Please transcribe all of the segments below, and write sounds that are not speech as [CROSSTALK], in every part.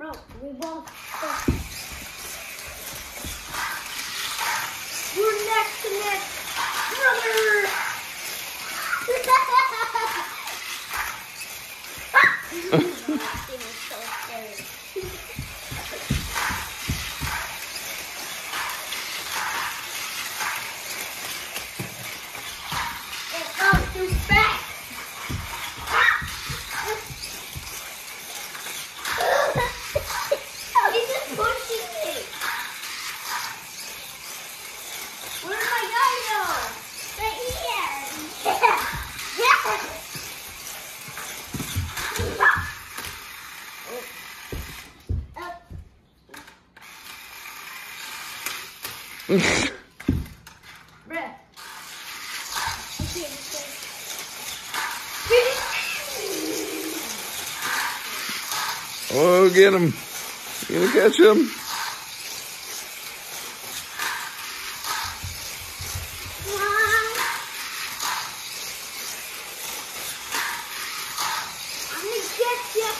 We both. We're neck to neck, brother. [LAUGHS] [LAUGHS] It Where's my dino? Right here. Bruh. Okay, Oh, get him. You gonna catch him? You.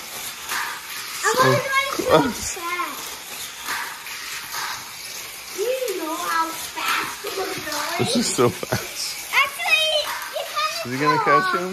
I'm So gonna run so close. fast. Do you know how fast we're going? This is so fast. Actually, you kind of Is he gonna catch him?